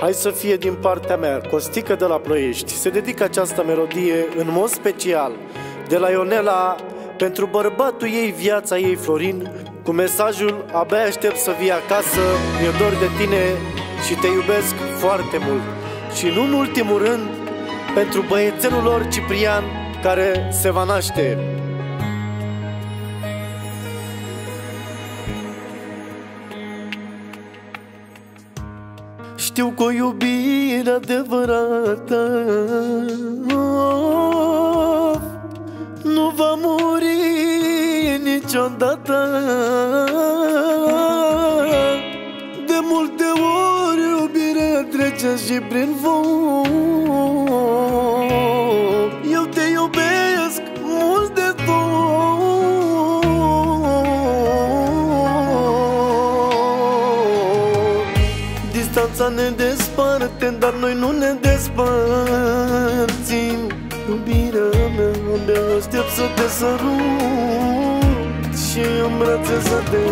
Hai să fie din partea mea, Costică de la Ploiești. Se dedică această melodie în mod special De la Ionela pentru bărbatul ei, viața ei, Florin Cu mesajul Abia aștept să vii acasă, mi-e dor de tine și te iubesc foarte mult. Și nu în ultimul rând Pentru băiețelul lor Ciprian Care se va naște Știu că o iubire adevărată Nu va muri niciodată. De multe ori iubirea trece și prin foc Distanța ne desparte, dar noi nu ne despărțim Iubirea mea, abia aștept să te sărut Și în brațe să te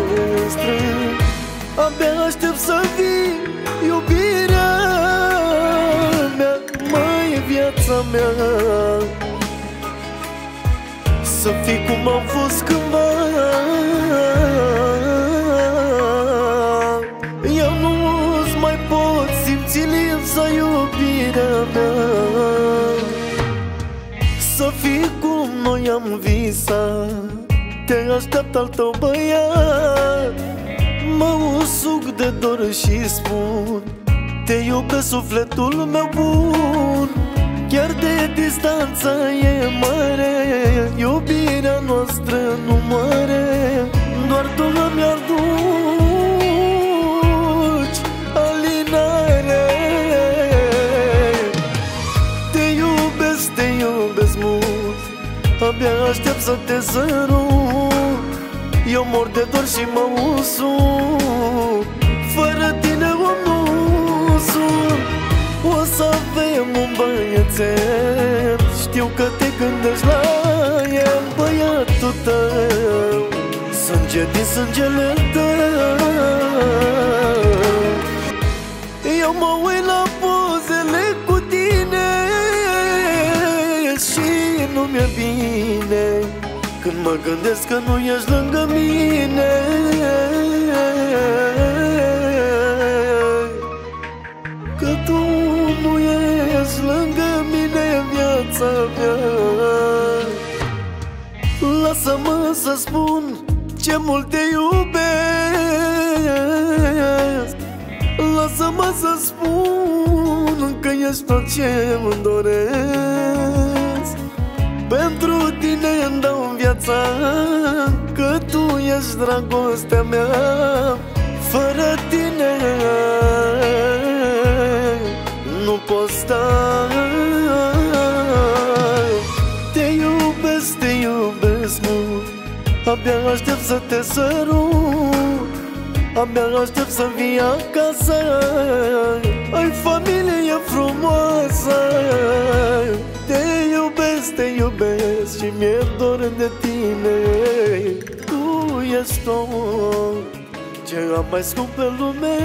strâng Abia aștept să vii, iubirea mea Mai viața mea. Să fii cum am fost cândva Să fii cum noi am visat. Te aștept al tău băiat. Mă usuc de dor și spun Te iubesc sufletul meu bun. Chiar de distanță e mare Iubirea noastră nu mare Abia aștept să te sărut eu mor de dor și mă usuc Fără tine om nu sunt O să avem un băiețel. Știu că te gândești la el Băiatul tău. Sânge din sângele tău bine când mă gândesc că nu ești lângă mine. Că tu nu ești lângă mine viața mea. Lasă-mă să spun ce mult te iubesc. Lasă-mă să spun că ești tot ce îmi doresc Pentru tine îmi dau viața Că tu ești dragostea mea. Fără tine nu pot sta. Te iubesc, te iubesc mult. Abia aștept să te sărut. Abia aștept să vii acasă. Ai familie frumoasă. Te iubesc, te iubesc Și mi-e dor de tine. Tu ești tot Ce am mai scump pe lume